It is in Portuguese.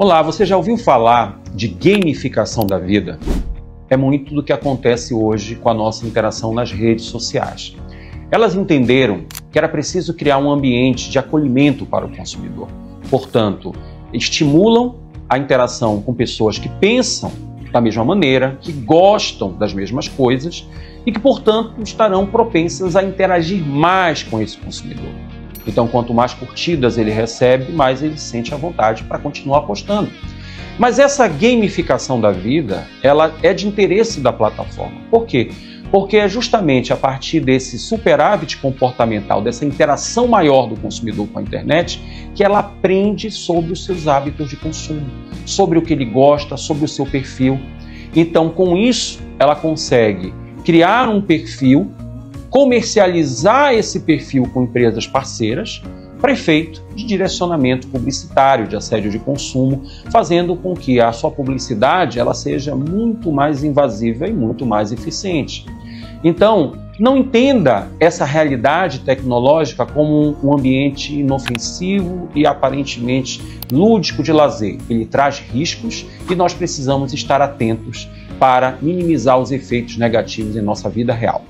Olá, você já ouviu falar de gamificação da vida? É muito do que acontece hoje com a nossa interação nas redes sociais. Elas entenderam que era preciso criar um ambiente de acolhimento para o consumidor. Portanto, estimulam a interação com pessoas que pensam da mesma maneira, que gostam das mesmas coisas e que, portanto, estarão propensas a interagir mais com esse consumidor. Então, quanto mais curtidas ele recebe, mais ele sente a vontade para continuar apostando. Mas essa gamificação da vida, ela é de interesse da plataforma. Por quê? Porque é justamente a partir desse superávit comportamental, dessa interação maior do consumidor com a internet, que ela aprende sobre os seus hábitos de consumo, sobre o que ele gosta, sobre o seu perfil. Então, com isso, ela consegue criar um perfil comercializar esse perfil com empresas parceiras para efeito de direcionamento publicitário, de assédio de consumo, fazendo com que a sua publicidade ela seja muito mais invasiva e muito mais eficiente. Então, não entenda essa realidade tecnológica como um ambiente inofensivo e aparentemente lúdico de lazer. Ele traz riscos e nós precisamos estar atentos para minimizar os efeitos negativos em nossa vida real.